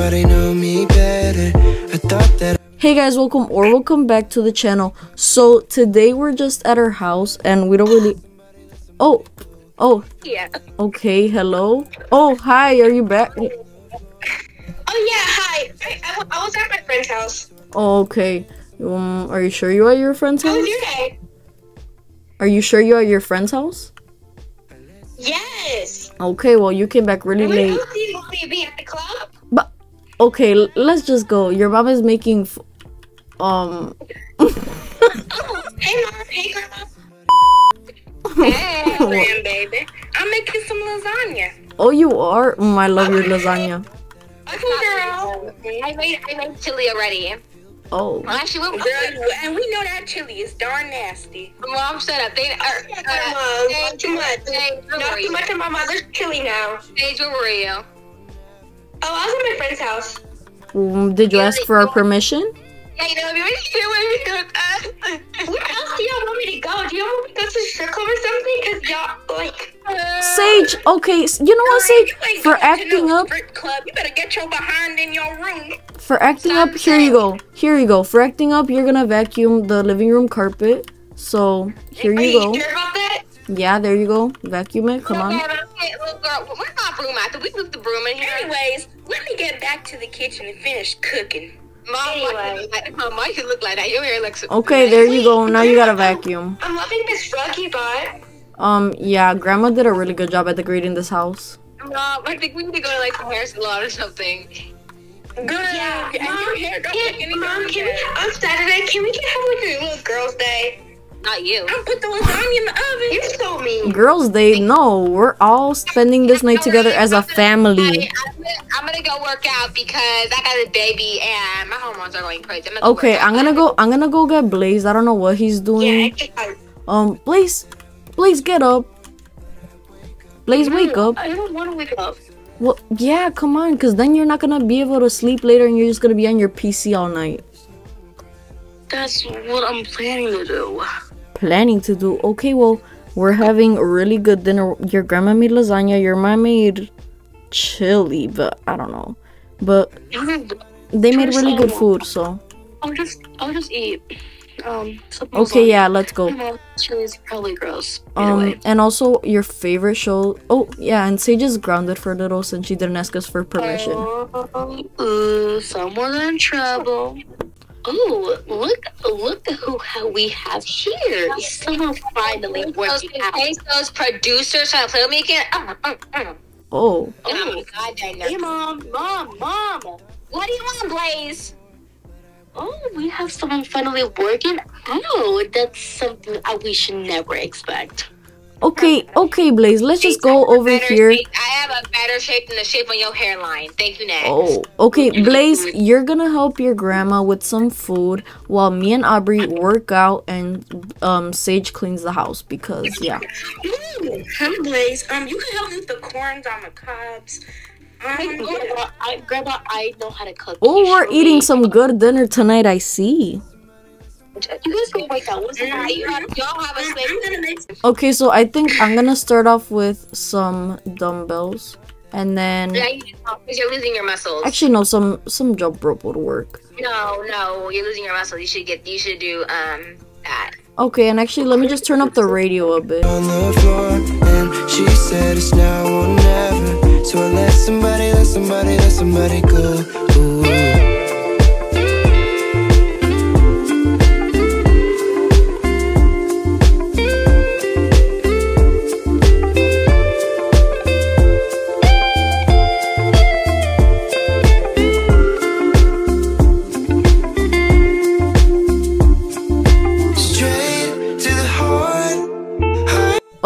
somebody know me better. I thought that. Hey guys, welcome or welcome back to the channel. So today we're just at our house and we don't really. Oh, oh, Yeah. okay. Hello. Oh, hi. Are you back? Oh yeah. Hi. I, I, I was at my friend's house. Oh, okay. Um, are you sure you're at your friend's How house? was your day? Are you sure you're at your friend's house? Yes. Okay, well you came back really When late. Okay, let's just go. Your mom is making. F- um. Oh, hey mom. Hey grandma. Hey, grandbaby. I'm making some lasagna. Oh, you are. Mm, I love your lasagna. Okay, girl. I made I made chili already. Oh. Well, actually, what, Girl, and we know that chili is darn nasty. Mom, shut up. They are Grandma, not too much. Sage, Not too much of my mother's chili now. Sage, where were you? Oh, I was at my friend's house. Um, did you ask for our permission? Yeah, you know, we you know, we Where else do y'all want me to go? Do y'all want me to go to the strip club or something? Cause y'all like. Sage. Okay. You know what, Sage? For acting no up. Club. You better get your behind in your room. For acting up. Here you go. Here you go. For acting up, you're gonna vacuum the living room carpet. So here Are you you go. sure? Yeah, there you go. Vacuum it. Come on. Okay, Little girl, we're not broom after. We moved the broom in here. Anyways, let me get back to the kitchen and finish cooking. Mom, Anyway. why you look like, Mom, why you look like that? Your hair looks. Okay, there you go. Now you gotta vacuum. I'm loving this rug you bought. Um, yeah, Grandma did a really good job at decorating this house. Mom, I think we need to go to like some hair salon or something. Girl, Yeah, and Mom, your hair don't look can- Mom, can we- on Saturday, can we get have like a little girls' day? Not you. I'll put the lasagna in the oven. You so mean. Girls' Day, no, we're all spending this night together as a family. I'm gonna, go work out because I got a baby and my hormones are going crazy. I'm gonna go Okay, work. I'm gonna go. I'm gonna go get Blaze. I don't know what he's doing. exercise. Um, Blaze, Blaze, get up. Blaze, wake up. I don't want to wake up. Well, yeah, come on, cause then you're not gonna be able to sleep later, and you're just gonna be on your PC all night. That's what I'm planning to do. Planning to do. Okay, well, we're having a really good dinner. Your grandma made lasagna. Your mom made chili, but I don't know. But they made really good food, so I'll just I'll just eat. Um. okay, yeah, let's go. Know, chili's probably gross. Um, and also your favorite show. Oh, yeah, and Sage is grounded for a little since she didn't ask us for permission. Oh, someone in trouble. Ooh, look, look at who ha- we have here. Someone finally Those, working out. those, those producers trying to play with me again. Uh, uh, uh. Oh, Oh. like, God Hey, mom, mom, mom. What do you want, Blaze? Oh, we have someone finally working out. That's something we should never expect. okay, okay, Blaze. Let's just go I have a over here. Shape- I have a better shape than the shape on your hairline. Thank you, next. Oh, okay, Blaze. You're gonna help your grandma with some food while me and Aubrey work out and um Sage cleans the house because yeah. Ooh, I'm Blaze. Um, you can help me with the corns on the cobs. Um, Grandma, I, Grandma, I know how to cook. Oh, we're eating me. some good dinner tonight. I see. You guys go wake up. What's the Alright, you have, y'all have a I'm, slave. I'm gonna make some. Okay, so I think I'm gonna start off with some dumbbells, and then Yeah, you because you're losing your muscles. actually no, some some jump rope would work. no, no, you're losing your muscles. You should get. You should do um that. Okay, and actually, let me just turn up the radio a bit. on the floor and she said it's now or never so I let somebody let somebody let somebody go Ooh.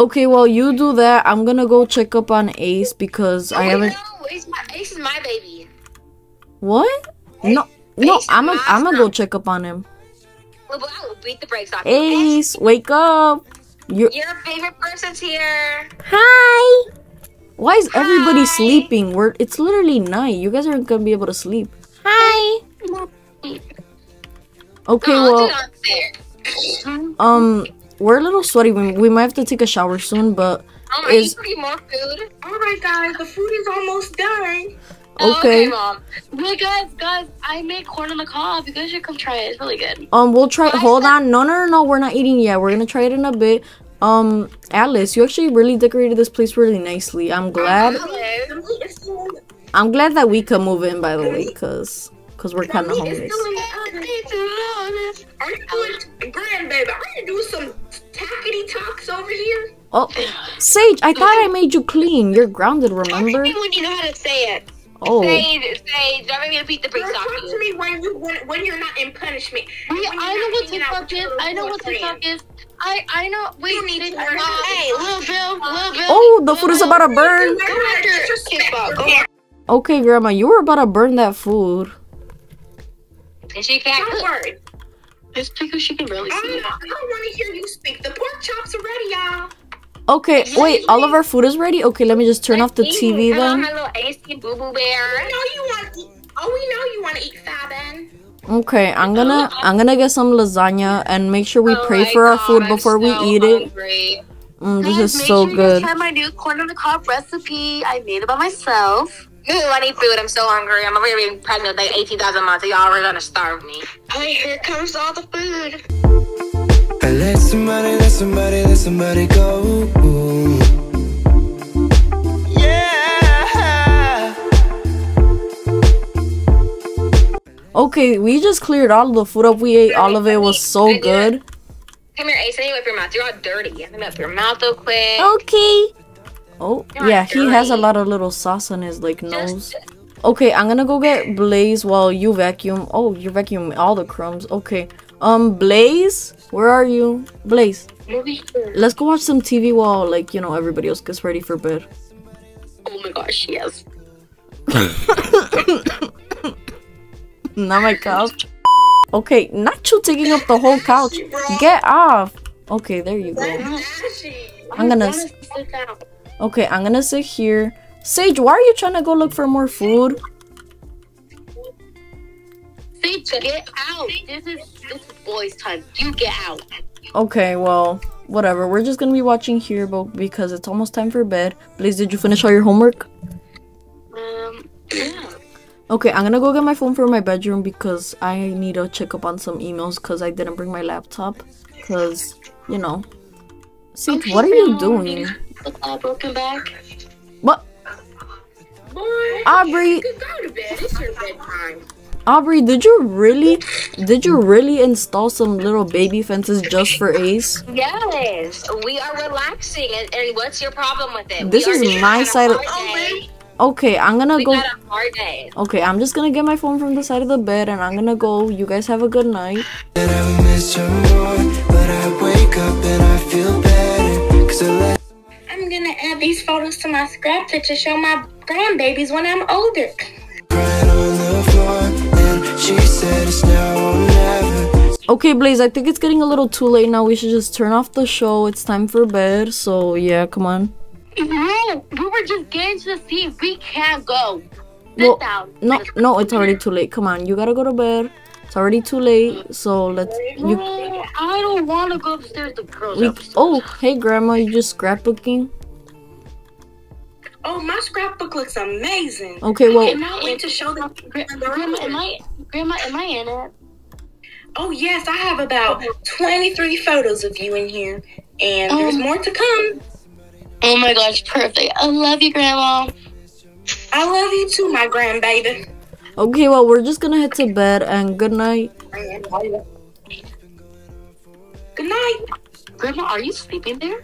Okay, well, you do that, I'm gonna go check up on Ace because I Oh, haven't. No, Ace, my, Ace is my baby. What? No, no, Ace is I'm a, my I'm gonna go check up on him. Well, well, I will beat the brakes off. Ace, Ace, wake up! You. your favorite person's here. Hi. Why is everybody sleeping? We're it's literally night. You guys aren't gonna be able to sleep. Hi. Okay, oh, well, downstairs. um, we're a little sweaty. We, we might have to take a shower soon, but are Is- eating more food? All right, guys, the food is almost done. Oh, Okay. mom. Wait, guys, guys, I made corn on the cob. You guys should come try it. It's really good. Um, we'll try. Hold on. No, no, no, no. We're not eating yet. We're gonna try it in a bit. Um, Alice, you actually really decorated this place really nicely. I'm glad. The meat is still in the, I'm glad that we could move in, by the way, cause, cause we're kind of meat homeless. still in the oven. Are you doing, grandbaby? Are you doing some tackety talks over here? Oh, Sage, I thought I made you clean. You're grounded, remember? When you know how to say it. Oh, Say, say, don't make me repeat the Girl, freak talk off to me when you when, when you're not in punishment. Wait, I know what hanging out TikTok is. I know what boyfriend. TikTok is. I I know. Wait, You need Sage, to learn how Hey, little Bill, little Bill. oh, the food is about to burn. You learn how Go your on. Okay, Grandma, you were about to burn that food. And she can't Don't cook. worry. It's because she can barely I see don't. I don't want to hear you speak. The pork chops are ready, y'all. Okay, wait, all of our food is ready? Okay, let me just turn off the TV Hello, then. my little angsty boo boo We bear. know you want to eat. Oh, we know you want to eat Fabian. Okay, I'm gonna I'm gonna get some lasagna and make sure we Oh pray my for our food I'm before we so eat it. Mm, this Guys, is make so sure you good. guys try my new corn on the cob recipe. I made it by myself. Ooh, I need food. I'm so hungry. I'm already being pregnant with like 18,000 months. Y'all are gonna starve me. Hey, here comes all the food. I let somebody, let somebody, let somebody go. Yeah. Okay, we just cleared all the food up we ate. All of it was so good. Come here, Ace. I need to wipe your mouth. You're all dirty. Let me wipe your mouth real quick. Okay. Oh, yeah, he has a lot of little sauce on his like nose. Okay, I'm gonna go get Blaze while you vacuum. Oh, you vacuum all the crumbs. Okay. Um, Blaze, where are you? Blaze, let's go watch some TV while like you know everybody else gets ready for bed. Oh my gosh, yes. Not my couch. Okay, not you taking up the whole couch. Get off. Okay, there you go. I'm gonna. S- sit down. Okay, I'm gonna sit here. Sage, why are you trying to go look for more food? Sage, get out. This is this is boys' time. You get out. Okay, well, whatever. We're just gonna be watching here, but because it's almost time for bed. Blaze, did you finish all your homework? Um, yeah. Okay, I'm gonna go get my phone from my bedroom because I need to check up on some emails because I didn't bring my laptop. Because, you know. Sage, what are you doing? With a broken back. What? Boy, Aubrey, go to bed. It's your bedtime. Aubrey, did you really, did you really install some little baby fences just for Ace? yes, we are relaxing. And, and what's your problem with it? This we is my side of- hard oh, day. Okay, I'm gonna We go. had a hard day. Okay, I'm just gonna get my phone from the side of the bed and I'm gonna go. You guys have a good night. That I miss her more, but I wake up and I feel better. Cause I these photos to my scrapbook to show my grandbabies when I'm older. crying on the floor. And she said it's now or never. Okay, Blaze, I think it's getting a little too late now. We should just turn off the show. It's time for bed. So, yeah, come on. No, we were just getting to the scene. We can't go. Sit Well, down. No, no, it's already too late. Come on, you gotta go to bed. It's already too late. So, let's. You. No, I don't want to go upstairs. The girls We, upstairs. oh, hey, Grandma, you just scrapbooking? Oh, my scrapbook looks amazing. Okay, well, Am I wait to show them? Grandma, am I? Grandma, am I in it? Oh yes, I have about 23 photos of you in here, and there's Um, more to come. Oh my gosh, perfect. I love you, Grandma. I love you too, my grandbaby. okay, well, we're just gonna head to bed and good night. Good night. Grandma, are you sleeping there?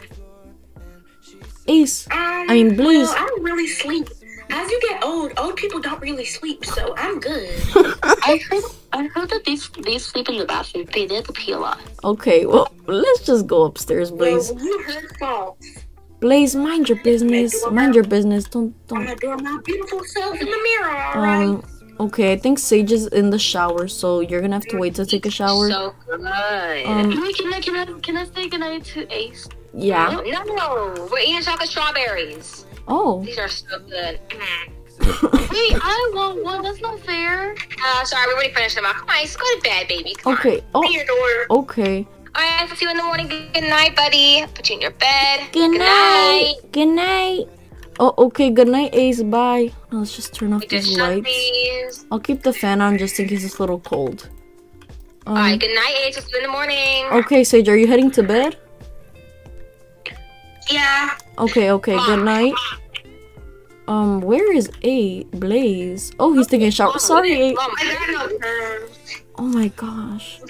Ace. Um, I mean, Blaze. Well, I don't really sleep. As you get old, old people don't really sleep, so I'm good. I heard. I heard that they they sleep in the bathroom. They they have to pee a lot. Okay, well, let's just go upstairs, Blaze. Well, you heard false. Blaze, mind your business. Mind your business. Don't, don't. gonna adore my beautiful self in the mirror, alright? Um, okay, I think Sage is in the shower, so you're gonna have to wait to take a shower. So good. Um, Wait, can I can I can I say goodnight to Ace? Yeah. no, no, we're eating chocolate strawberries. Oh. These are so good. Wait, I want one. That's not fair. Uh, sorry, we already finished them off. Come on, let's go to bed, baby. Come Okay. On. Oh. Open your door. Okay. All right, I'll see you in the morning. Good night, buddy. Put you in your bed. Good night. Good night. Oh, okay. Good night, Ace. Bye. Now let's just turn off We these lights. shuffies. I'll keep the fan on just in case it's a little cold. Um, Alright, good night, Ace. We'll see you in the morning. okay, Sage, are you heading to bed? Yeah. Okay, okay. Good night. Um, where is A Blaze? Oh, he's taking a shower. Sorry, A. Mom, I got no curves. Oh my gosh.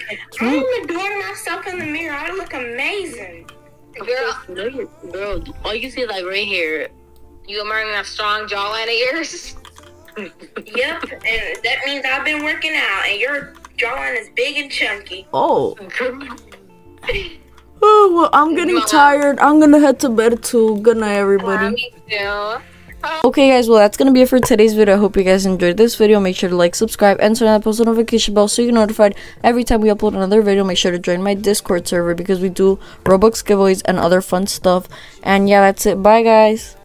I'm adoring myself in the mirror. I look amazing. girl, you- girl, all you see is like right here. you wearing that strong jawline of yours? Yep, and that means I've been working out, and your jawline is big and chunky. Oh. Oh, well, I'm getting Mama. tired. I'm gonna head to bed too. Good night, everybody. too. Okay, guys, well, that's gonna be it for today's video. I hope you guys enjoyed this video. Make sure to like, subscribe, and turn on the post notification bell so you're notified every time we upload another video. Make sure to join my Discord server because we do Robux giveaways and other fun stuff. And yeah, that's it. Bye, guys.